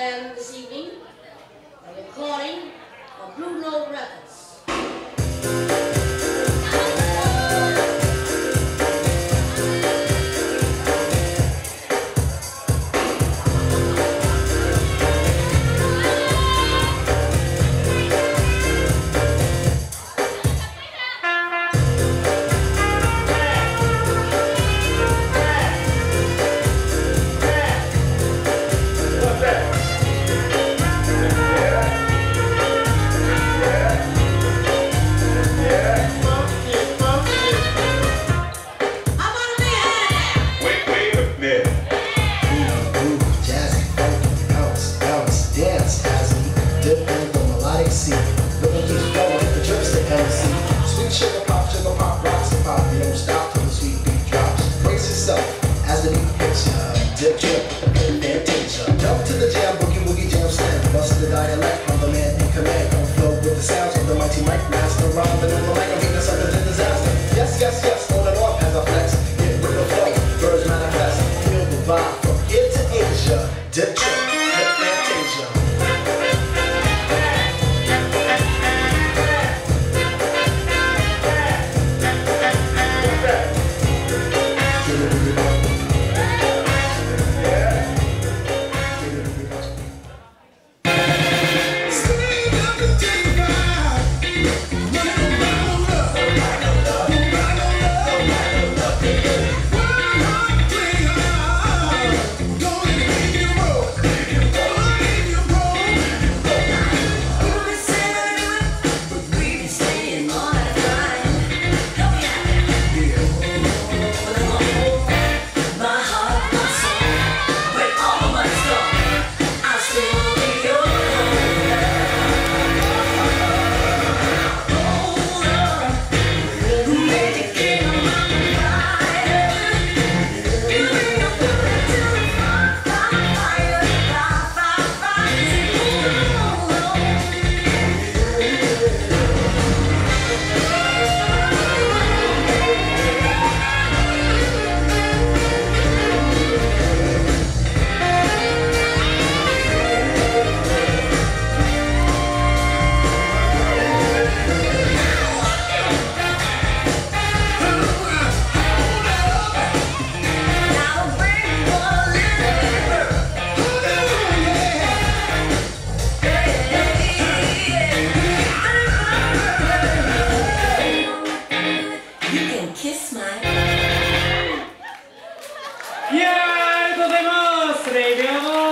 band this evening, a recording of Blue Note Records. and see. Living keeps going, the trips to MC. Sweet sugar pop, sugar pop, rocks and pop. You don't stop till the sweet beat drops. Brace yourself as the beat hits ya. Dip, trip, fantasia. Jump to the jam, boogie, woogie, jam, slam. Bust the dialect, I'm the man in command. Don't flow with the sounds of the mighty mic master. Rhyming on the mic, I'm making something to disaster. Yes, yes, yes, on and off as I flex. Get with the flow, birds manifest. Feel the vibe. Yeah, nos vemos.